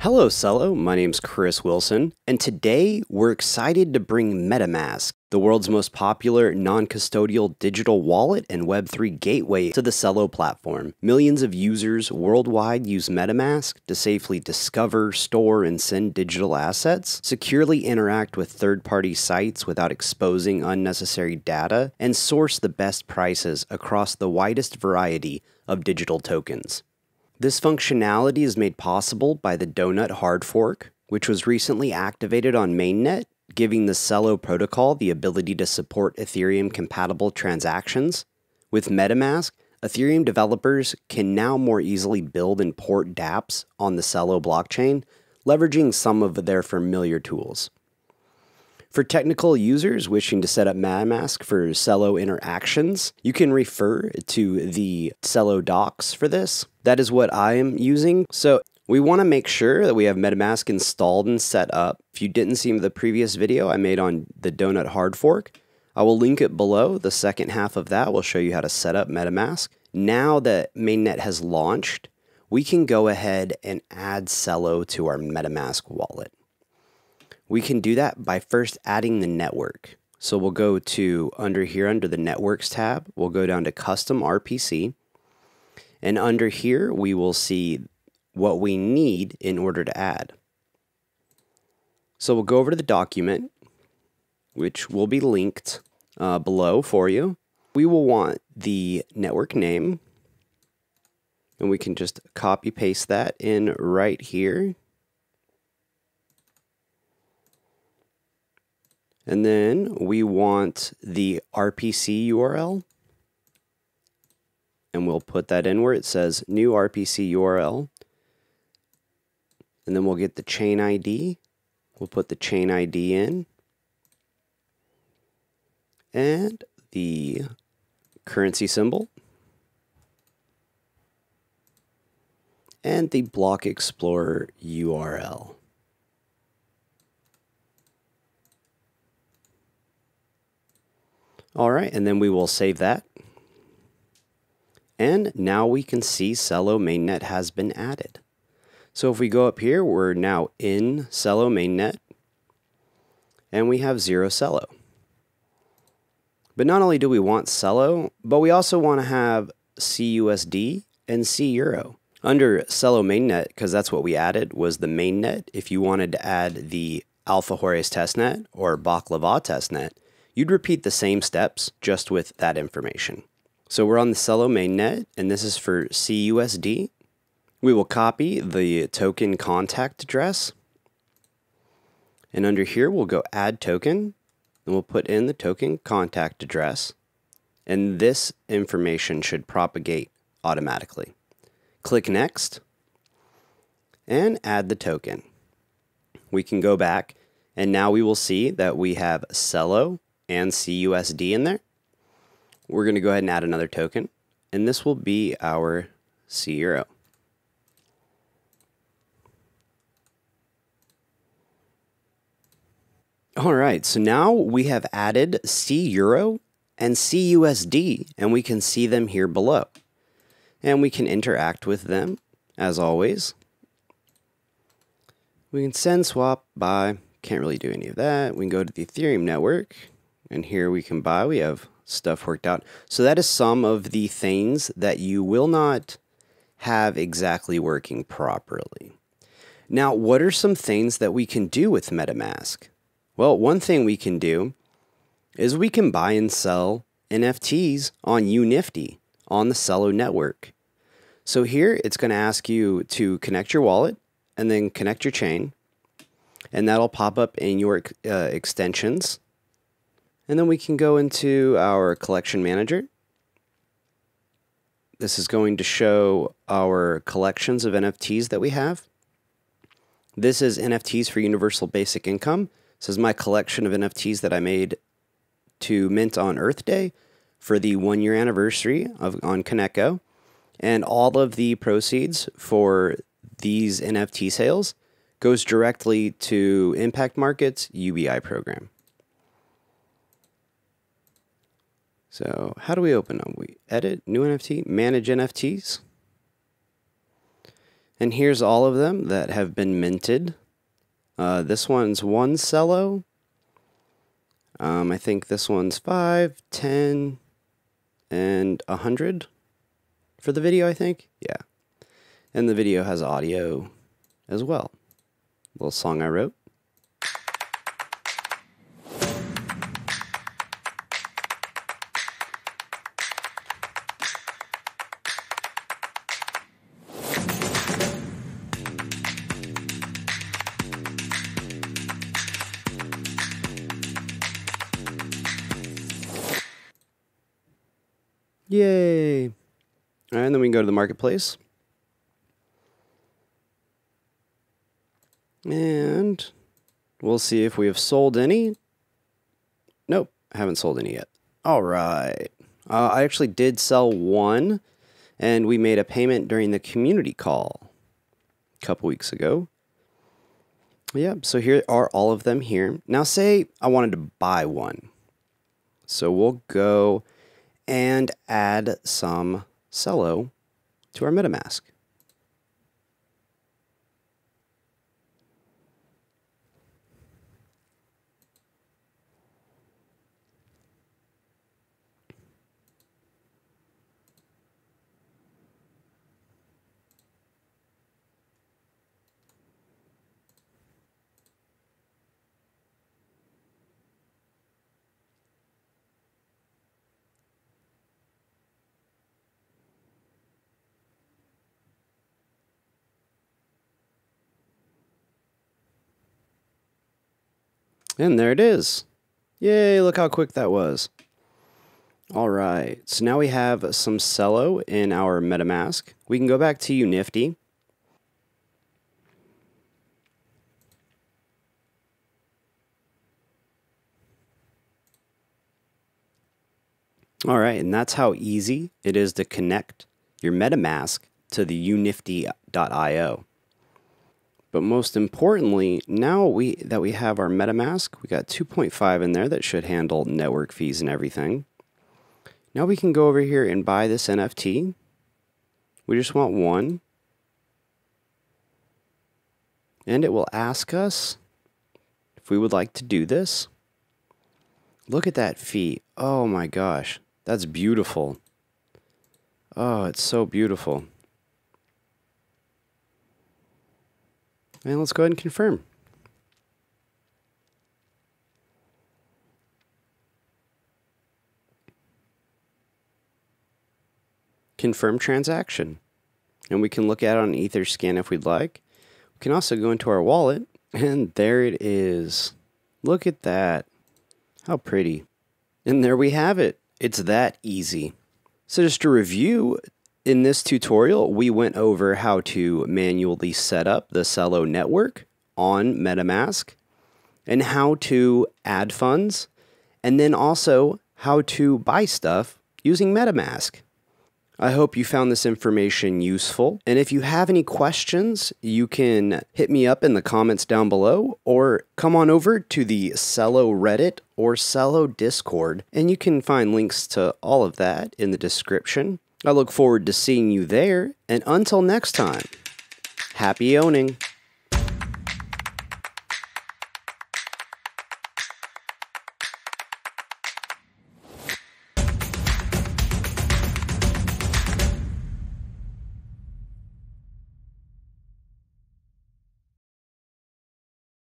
Hello, Celo. My name's Chris Wilson, and today we're excited to bring MetaMask, the world's most popular non custodial digital wallet and Web3 gateway, to the Celo platform. Millions of users worldwide use MetaMask to safely discover, store, and send digital assets, securely interact with third party sites without exposing unnecessary data, and source the best prices across the widest variety of digital tokens. This functionality is made possible by the Donut hard fork, which was recently activated on mainnet, giving the Celo protocol the ability to support Ethereum compatible transactions. With MetaMask, Ethereum developers can now more easily build and port dApps on the Celo blockchain, leveraging some of their familiar tools. For technical users wishing to set up MetaMask for Celo interactions, you can refer to the Celo docs for this. That is what I am using. So we want to make sure that we have MetaMask installed and set up. If you didn't see the previous video I made on the Donut hard fork, I will link it below. The second half of that will show you how to set up MetaMask. Now that mainnet has launched, we can go ahead and add Celo to our MetaMask wallet. We can do that by first adding the network. So we'll go to under here under the networks tab, we'll go down to custom RPC. And under here, we will see what we need in order to add. So we'll go over to the document, which will be linked uh, below for you. We will want the network name, and we can just copy paste that in right here. And then we want the RPC URL. And we'll put that in where it says new RPC URL. And then we'll get the chain ID. We'll put the chain ID in. And the currency symbol. And the Block Explorer URL. All right, and then we will save that. And now we can see Celo mainnet has been added. So if we go up here, we're now in Celo mainnet, and we have zero Celo. But not only do we want Celo, but we also want to have CUSD and C Euro. Under Celo mainnet, because that's what we added, was the mainnet. If you wanted to add the Alpha Alfajores testnet or Baklava testnet, You'd repeat the same steps just with that information. So we're on the Celo mainnet, and this is for CUSD. We will copy the token contact address. And under here, we'll go add token, and we'll put in the token contact address. And this information should propagate automatically. Click next and add the token. We can go back and now we will see that we have Celo and CUSD in there. We're going to go ahead and add another token, and this will be our C Euro. All right, so now we have added C Euro and CUSD, and we can see them here below. And we can interact with them, as always. We can send, swap, buy. Can't really do any of that. We can go to the Ethereum network and here we can buy. We have stuff worked out. So that is some of the things that you will not have exactly working properly. Now, what are some things that we can do with MetaMask? Well, one thing we can do is we can buy and sell NFTs on Unifty on the Celo network. So here it's going to ask you to connect your wallet and then connect your chain. And that'll pop up in your uh, extensions and then we can go into our collection manager. This is going to show our collections of NFTs that we have. This is NFTs for Universal Basic Income. This is my collection of NFTs that I made to mint on Earth Day for the one year anniversary of on Kaneko. And all of the proceeds for these NFT sales goes directly to Impact Markets UBI program. So how do we open them? We edit, new NFT, manage NFTs. And here's all of them that have been minted. Uh, this one's one Celo. Um, I think this one's 5, 10, and 100 for the video, I think. Yeah. And the video has audio as well. Little song I wrote. Yay! And then we can go to the marketplace. And we'll see if we have sold any. Nope, I haven't sold any yet. All right. Uh, I actually did sell one, and we made a payment during the community call a couple weeks ago. Yep, so here are all of them here. Now, say I wanted to buy one. So we'll go and add some Celo to our MetaMask. And there it is. Yay, look how quick that was. All right, so now we have some Celo in our MetaMask. We can go back to Unifty. All right, and that's how easy it is to connect your MetaMask to the unifty.io. But most importantly, now we that we have our MetaMask, we got 2.5 in there that should handle network fees and everything. Now we can go over here and buy this NFT. We just want one. And it will ask us if we would like to do this. Look at that fee. Oh my gosh. That's beautiful. Oh, it's so beautiful. And let's go ahead and confirm. Confirm transaction. And we can look at it on Etherscan if we'd like. We can also go into our wallet, and there it is. Look at that. How pretty. And there we have it. It's that easy. So just to review, in this tutorial, we went over how to manually set up the Celo network on MetaMask and how to add funds, and then also how to buy stuff using MetaMask. I hope you found this information useful. And if you have any questions, you can hit me up in the comments down below or come on over to the Celo Reddit or Celo Discord, and you can find links to all of that in the description. I look forward to seeing you there, and until next time, happy owning.